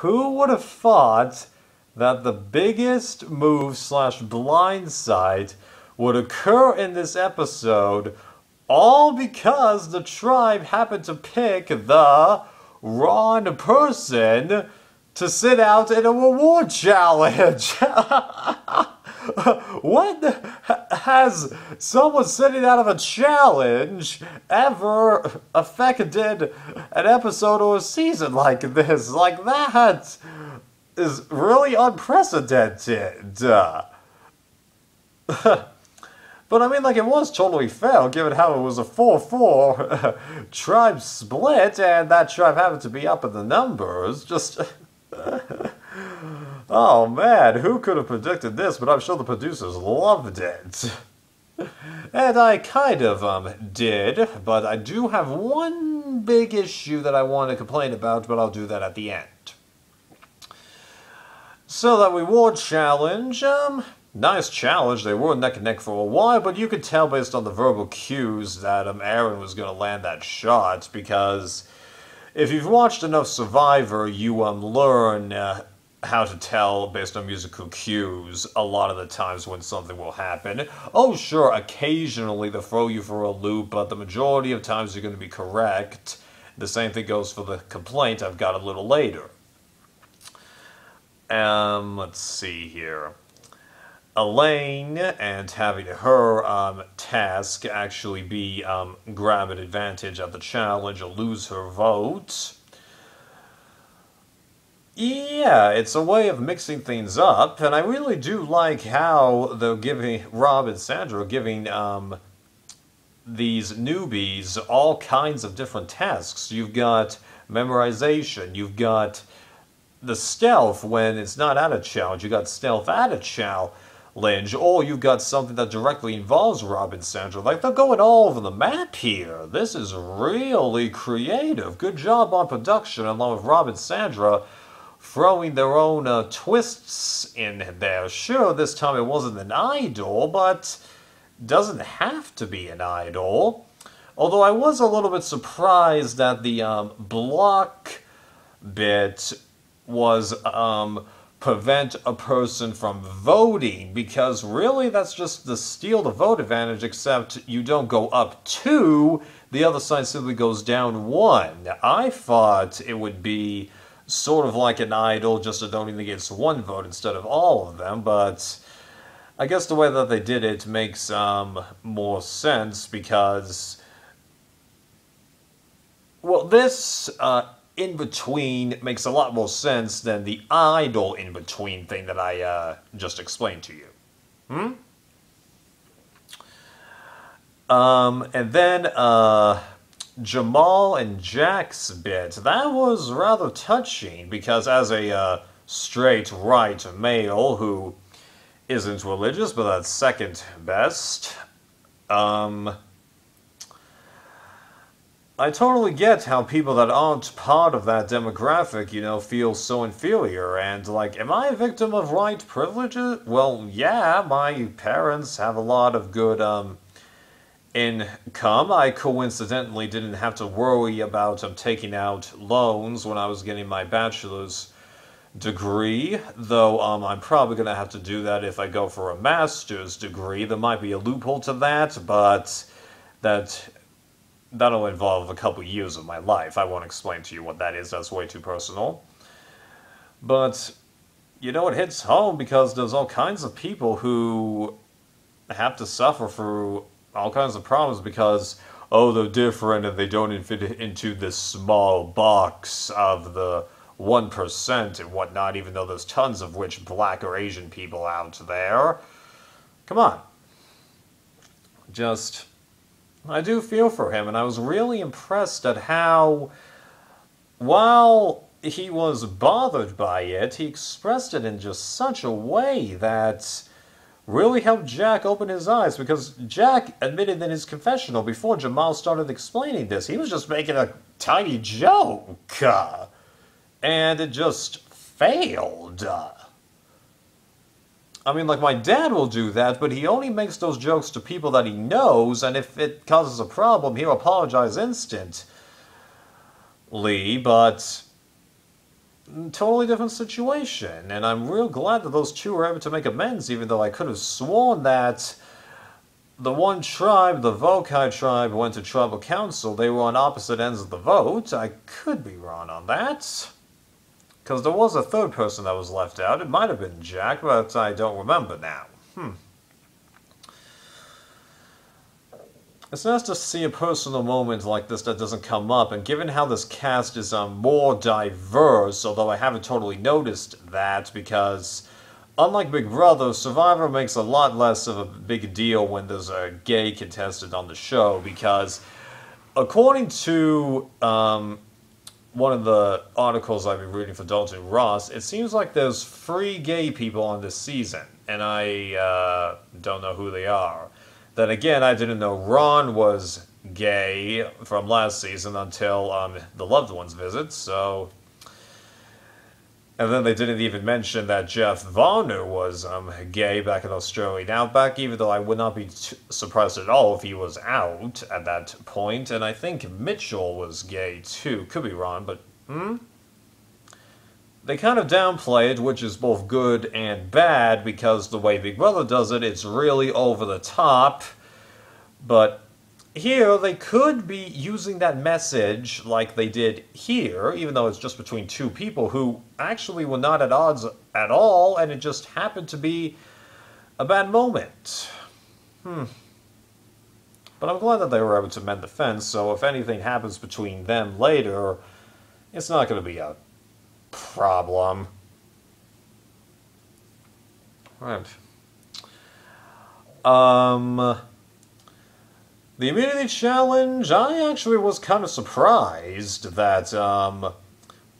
who would have thought that the biggest move slash blindside would occur in this episode all because the tribe happened to pick the wrong person to sit out in a reward challenge. when has someone sitting out of a challenge ever affected an episode or a season like this? Like that is really unprecedented. But I mean, like, it was totally fair, given how it was a 4-4 tribe split, and that tribe happened to be up in the numbers. Just... oh, man, who could have predicted this? But I'm sure the producers loved it. And I kind of, um, did, but I do have one big issue that I want to complain about, but I'll do that at the end. So that reward challenge, um, Nice challenge. They were neck and neck for a while, but you could tell based on the verbal cues that um, Aaron was going to land that shot because if you've watched enough Survivor, you um, learn uh, how to tell based on musical cues a lot of the times when something will happen. Oh, sure, occasionally they throw you for a loop, but the majority of times you're going to be correct. The same thing goes for the complaint I've got a little later. Um, let's see here. Elaine and having her um, task actually be um, grab an advantage at the challenge or lose her vote. Yeah, it's a way of mixing things up, and I really do like how they're giving Rob and Sandra giving um, these newbies all kinds of different tasks. You've got memorization, you've got the stealth when it's not at a challenge, you got stealth at a challenge or you've got something that directly involves Rob and Sandra. Like, they're going all over the map here. This is really creative. Good job on production, along with Rob and Sandra throwing their own uh, twists in there. Sure, this time it wasn't an idol, but doesn't have to be an idol. Although I was a little bit surprised that the um, block bit was... Um, prevent a person from voting because really that's just the steal the vote advantage except you don't go up two the other side simply goes down one i thought it would be sort of like an idol just a voting against one vote instead of all of them but i guess the way that they did it makes um, more sense because well this uh, in between makes a lot more sense than the idol in between thing that I uh, just explained to you. Hmm? Um, and then uh, Jamal and Jack's bit. That was rather touching because, as a uh, straight right male who isn't religious, but that's second best, um, I totally get how people that aren't part of that demographic, you know, feel so inferior. And, like, am I a victim of white privileges? Well, yeah, my parents have a lot of good, um, income. I coincidentally didn't have to worry about um, taking out loans when I was getting my bachelor's degree, though um, I'm probably going to have to do that if I go for a master's degree. There might be a loophole to that, but that that'll involve a couple years of my life. I won't explain to you what that is, that's way too personal. But, you know, it hits home because there's all kinds of people who have to suffer through all kinds of problems because, oh, they're different and they don't fit into this small box of the 1% and whatnot, even though there's tons of which black or Asian people out there. Come on. Just I do feel for him, and I was really impressed at how, while he was bothered by it, he expressed it in just such a way that really helped Jack open his eyes because Jack admitted in his confessional before Jamal started explaining this, he was just making a tiny joke. Uh, and it just failed. Uh, I mean, like, my dad will do that, but he only makes those jokes to people that he knows, and if it causes a problem, he'll apologize instantly, but totally different situation. And I'm real glad that those two were able to make amends, even though I could have sworn that the one tribe, the Vokai tribe, went to tribal council. They were on opposite ends of the vote. I could be wrong on that. Because there was a third person that was left out. It might have been Jack, but I don't remember now. Hmm. It's nice to see a personal moment like this that doesn't come up, and given how this cast is um, more diverse, although I haven't totally noticed that, because unlike Big Brother, Survivor makes a lot less of a big deal when there's a gay contestant on the show, because according to um, one of the articles I've been reading for Dalton Ross, it seems like there's three gay people on this season, and I uh, don't know who they are. Then again, I didn't know Ron was gay from last season until um, the loved ones visit, so. And then they didn't even mention that Jeff Varner was um, gay back in Australia. Now, back, even though I would not be surprised at all if he was out at that point, and I think Mitchell was gay too. Could be wrong, but hmm? They kind of downplay it, which is both good and bad, because the way Big Brother does it, it's really over the top. But here, they could be using that message like they did here, even though it's just between two people who actually were not at odds at all, and it just happened to be a bad moment. Hmm. But I'm glad that they were able to mend the fence, so if anything happens between them later, it's not going to be a problem. Right. Um, the immunity challenge, I actually was kind of surprised that um,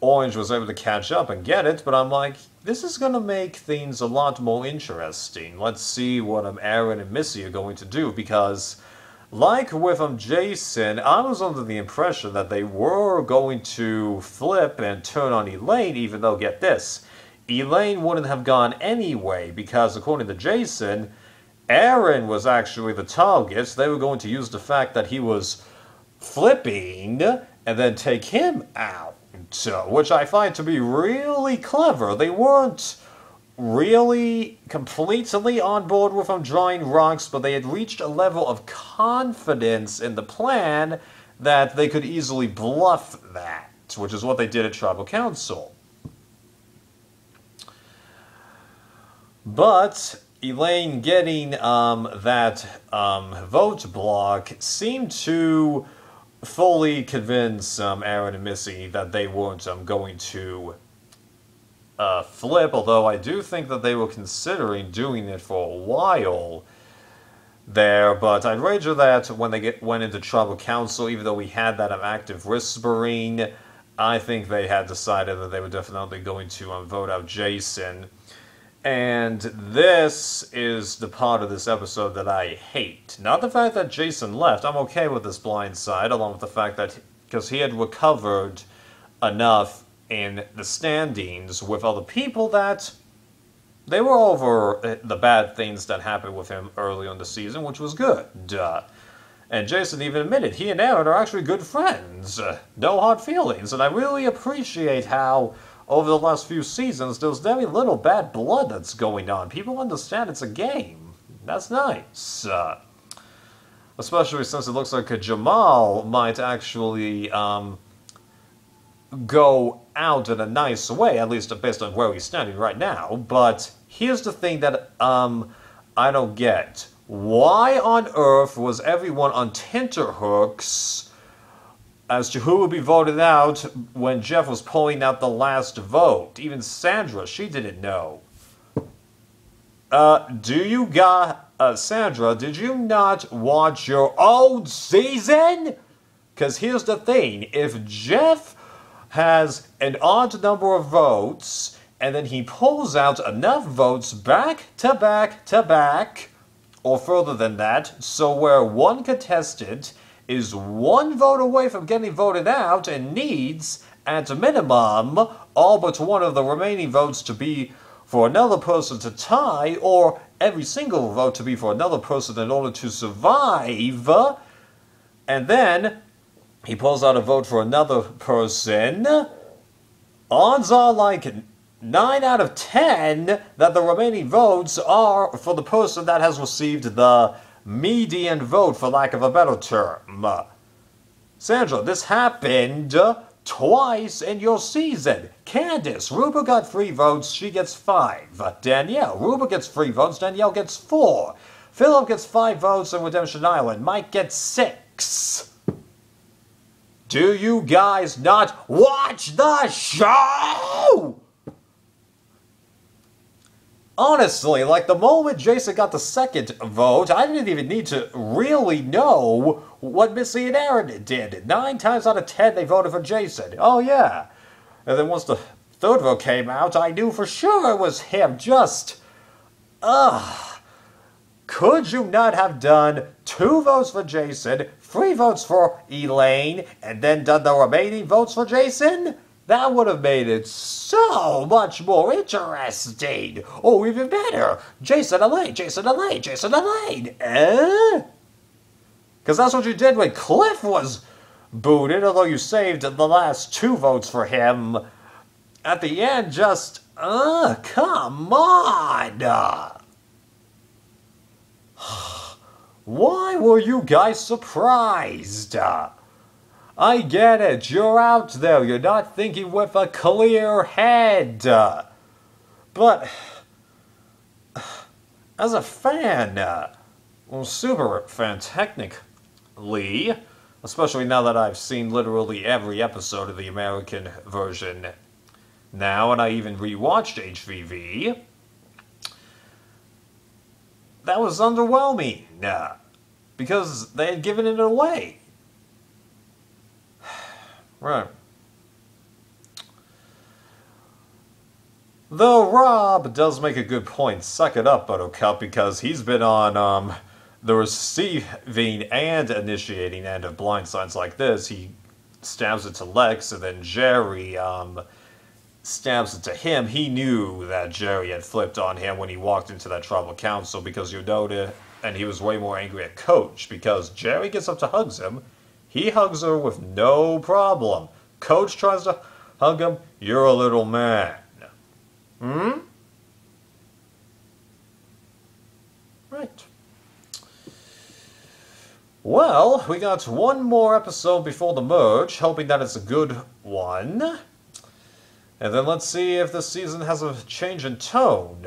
Orange was able to catch up and get it, but I'm like, this is going to make things a lot more interesting. Let's see what um, Aaron and Missy are going to do, because like with um, Jason, I was under the impression that they were going to flip and turn on Elaine, even though, get this, Elaine wouldn't have gone anyway, because according to Jason, Aaron was actually the target. They were going to use the fact that he was flipping and then take him out, which I find to be really clever. They weren't really completely on board with him drawing rocks, but they had reached a level of confidence in the plan that they could easily bluff that, which is what they did at Tribal Council. But Elaine getting um, that um, vote block seemed to fully convince um, Aaron and Missy that they weren't um, going to uh, flip, although I do think that they were considering doing it for a while there, but I'd wager that when they get, went into tribal council, even though we had that of active whispering, I think they had decided that they were definitely going to um, vote out Jason. And this is the part of this episode that I hate. Not the fact that Jason left, I'm okay with this blind side, along with the fact that, because he had recovered enough in the standings with other people that they were over eh, the bad things that happened with him early on the season, which was good. And Jason even admitted he and Aaron are actually good friends. Uh, no hard feelings. And I really appreciate how, over the last few seasons, there's very little bad blood that's going on. People understand it's a game. That's nice. Uh, especially since it looks like a Jamal might actually um, go out in a nice way, at least based on where he's standing right now. But here's the thing that um, I don't get. Why on earth was everyone on tenterhooks as to who would be voted out when Jeff was pulling out the last vote? Even Sandra, she didn't know. Uh, do you got, uh, Sandra, did you not watch your own season? Because here's the thing, if Jeff has an odd number of votes, and then he pulls out enough votes back to back to back, or further than that, so where one contestant is one vote away from getting voted out and needs, at minimum, all but one of the remaining votes to be for another person to tie, or every single vote to be for another person in order to survive, and then he pulls out a vote for another person. odds are like 9 out of 10 that the remaining votes are for the person that has received the median vote, for lack of a better term. Sandra, this happened twice in your season. Candice, Rupert got three votes, she gets five. Danielle, Rupert gets three votes, Danielle gets four. Phillip gets five votes in Redemption Island. Mike gets six. Do you guys not watch the show? Honestly, like the moment Jason got the second vote, I didn't even need to really know what Missy and Aaron did. Nine times out of ten, they voted for Jason. Oh, yeah. And then once the third vote came out, I knew for sure it was him. Just. Ugh. Could you not have done two votes for Jason, three votes for Elaine, and then done the remaining votes for Jason? That would have made it so much more interesting. Or even better, Jason Elaine, Jason Elaine, Jason Elaine. Eh? Because that's what you did when Cliff was booted, although you saved the last two votes for him. At the end, just, uh, come on. Why were you guys surprised? I get it, you're out there, you're not thinking with a clear head. But, as a fan, well, super fan technically, especially now that I've seen literally every episode of the American version now, and I even rewatched HVV, that was underwhelming, because they had given it away. Right. Though Rob does make a good point, suck it up, Buttercup, because he's been on um, the receiving and initiating end of blind signs like this. He stabs it to Lex, and then Jerri um, stabs it to him. He knew that Jerri had flipped on him when he walked into that tribal council because you know noted, and he was way more angry at Coach because Jerri gets up to hugs him, he hugs her with no problem. Coach tries to hug him. You're a little man. Hmm? Right. Well, we got one more episode before the merge, hoping that it's a good one. And then let's see if this season has a change in tone.